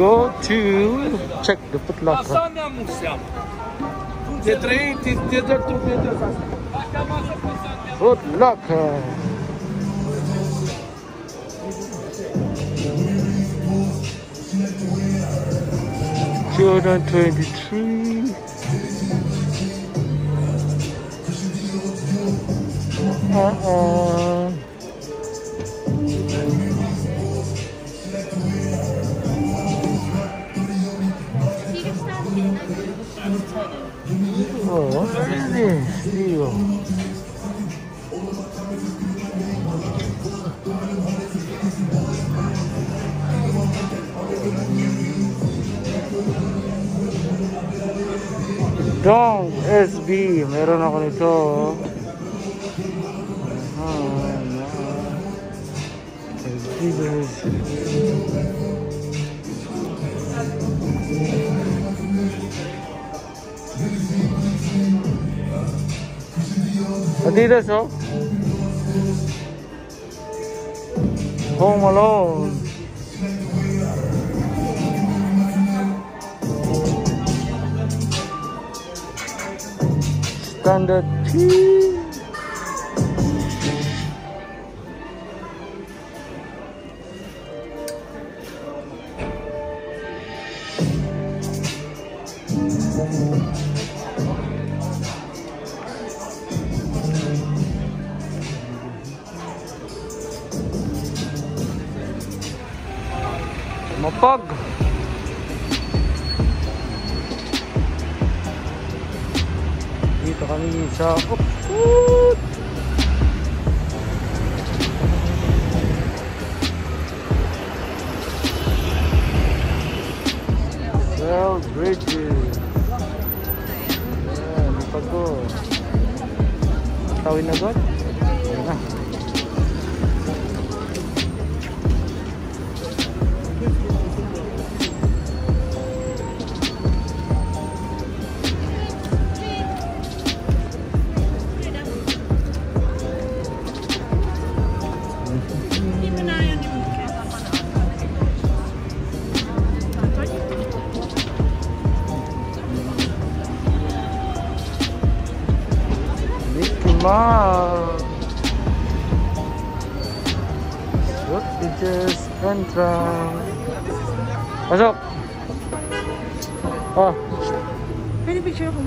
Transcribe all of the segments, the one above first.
Go to check the Foot Locker. Foot Locker. Jordan 23. Uh-uh. Oh, what is this? Dunk SB, meron ako nito. Oh. Home Alone. Standard T. Mapag. Dito kami sa Oxford. Well, bridges. Ayan, mapag ko. Tawin na doon. Mouse. What is entrance? Pasok! Oh, Pwede picture ako?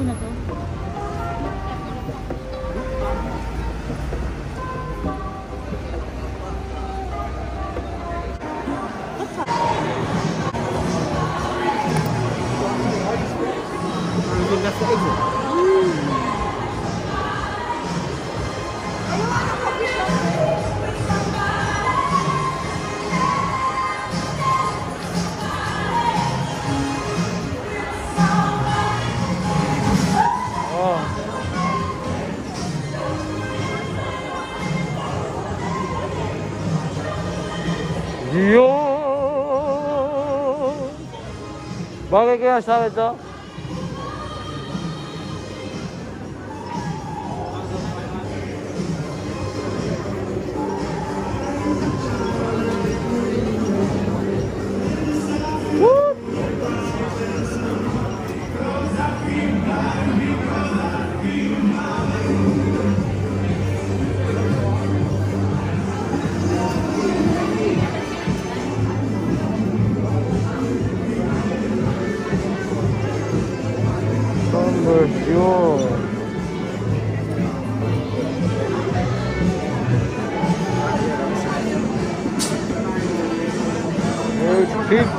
¿Vos qué, qué sabes todo?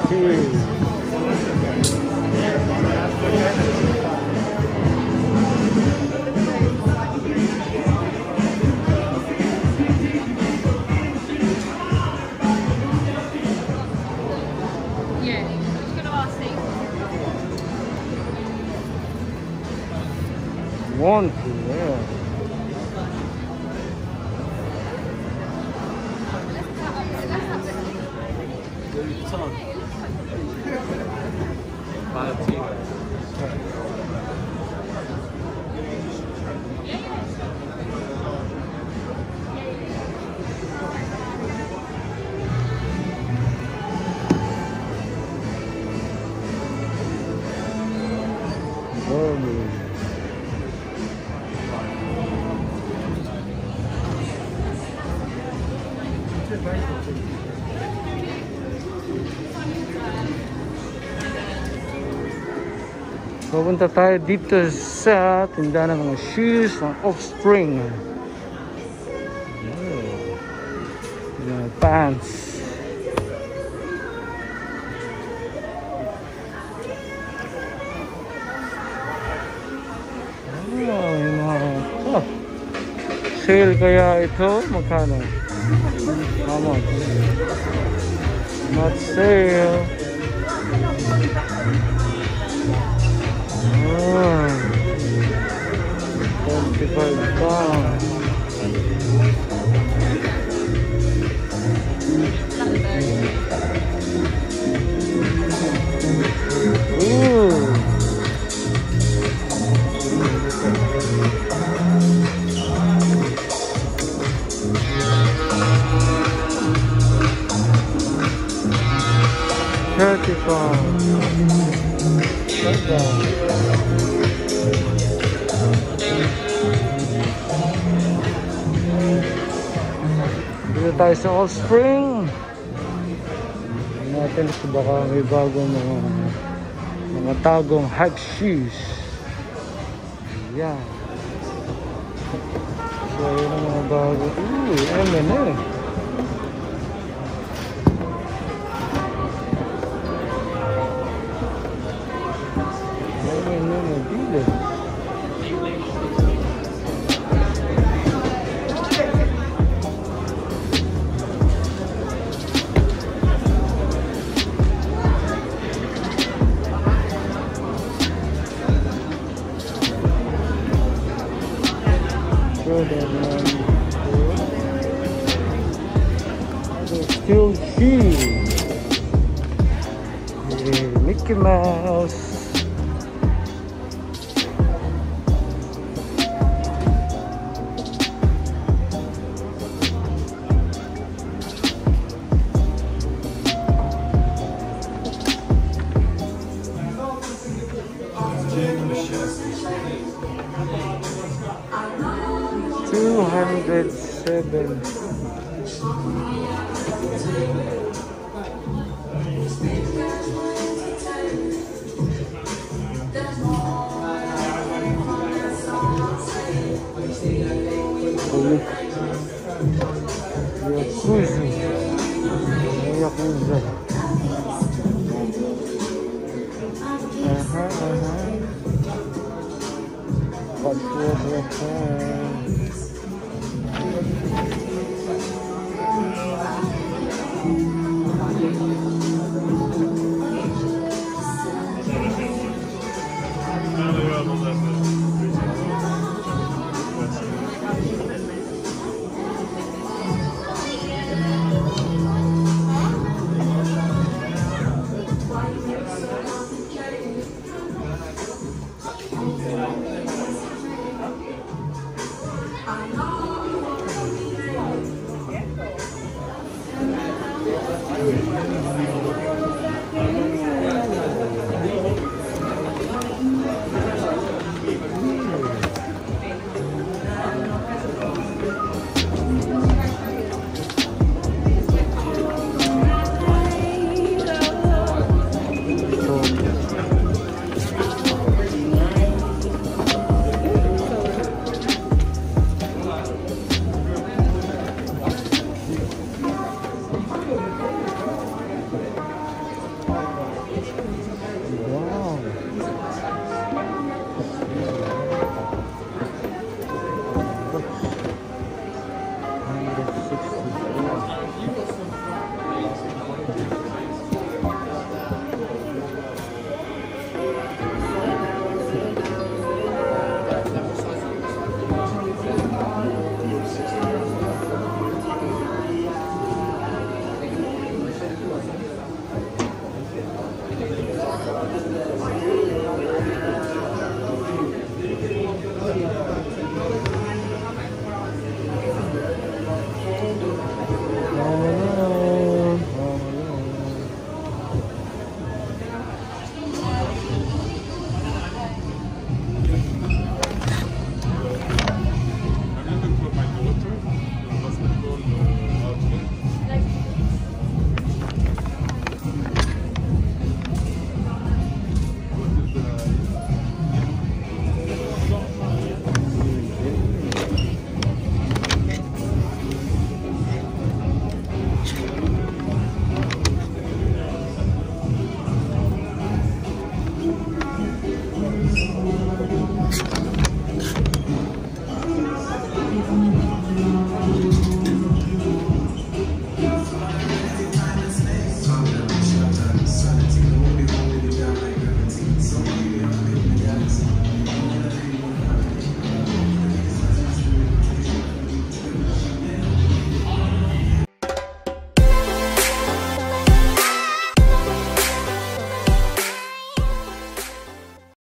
Fifty. Yeah. I was Mal 10. Pupunta tayo dito sa tindahan ng mga shoes ng Offspring. Oh. Mga pants. Oh, yung mga... Oh. Sale kaya ito? Magkano? How much? Not sale. 25 pounds. Dito tayo sa Old Spring. Natin kung baka may bagong mga mga tagong hike shoes. Yan. So, yun ang mga bago. Ooh, M&M. M&M. Jordan one. There's still shoes. Yeah, Mickey Mouse. Two hundred